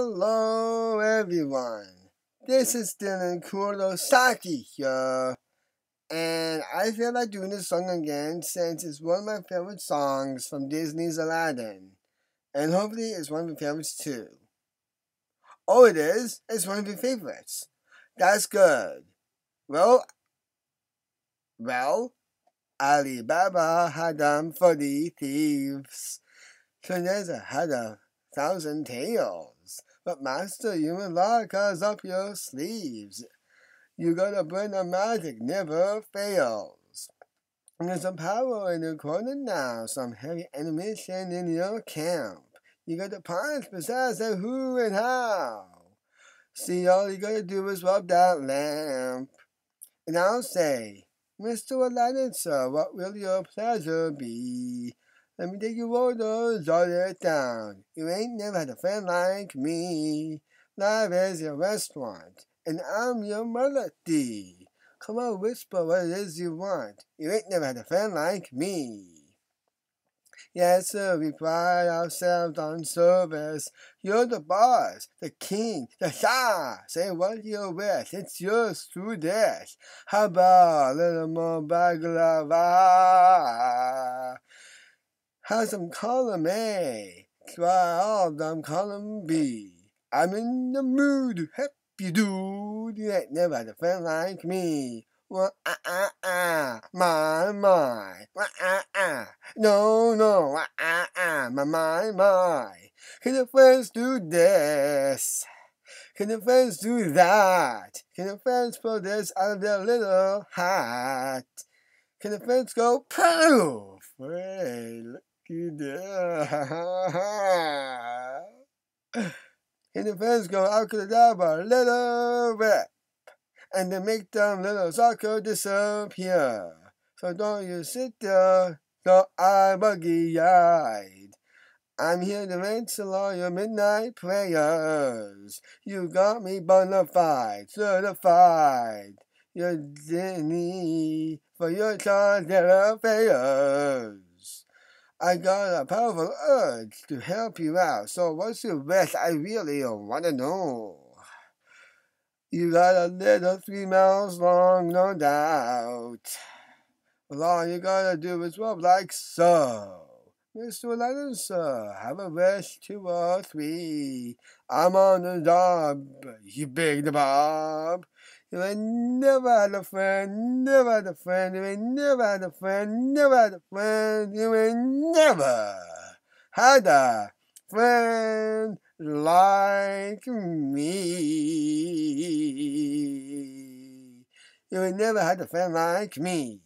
Hello, everyone. This is Dylan Kurosaki here, and I feel like doing this song again since it's one of my favorite songs from Disney's Aladdin, and hopefully it's one of your favorites too. Oh, it is? It's one of your favorites. That's good. Well, well, Alibaba had them for the thieves. So there's a had a thousand tales. But master, you lock us up your sleeves. You got a brain of magic never fails. There's some power in the corner now, some heavy animation in your camp. You got the punch besides the who and how. See, all you gotta do is rub that lamp. And I'll say, Mr. Aladdin, sir, what will your pleasure be? Let me take your orders, jot it down. You ain't never had a friend like me. Life is your restaurant, and I'm your melody. Come on, whisper what it is you want. You ain't never had a friend like me. Yes, sir, we pride ourselves on service. You're the boss, the king, the Shah. Say what you wish, it's yours through this. How about a little more baklava? Have some column A, try all them column B. I'm in the mood to help you. You ain't never had a friend like me. Wah, ah, ah, ah, my, my, wah, ah, ah, no, no, wah, ah, ah, my, my, my. Can the friends do this? Can the friends do that? Can the friends pull this out of their little hat? Can the friends go poof? Hey, at that. Can the friends go out to the a little bit? and then make them little sucker disappear. So don't you sit there, so I buggy eyed. I'm here to answer all your midnight prayers. You got me bona fide, certified. You're Disney for your chargé d'affaires. I got a powerful urge to help you out, so what's your best? I really want to know. You got a little three miles long, no doubt. Well, all you gotta do is rub like so. Mr. Aladdin, sir, have a rest two or three. I'm on the job, you big bob. You ain't never had a friend, never had a friend, you ain't never had a friend, never had a friend, you ain't never had a friend like me. You ain't never had a friend like me.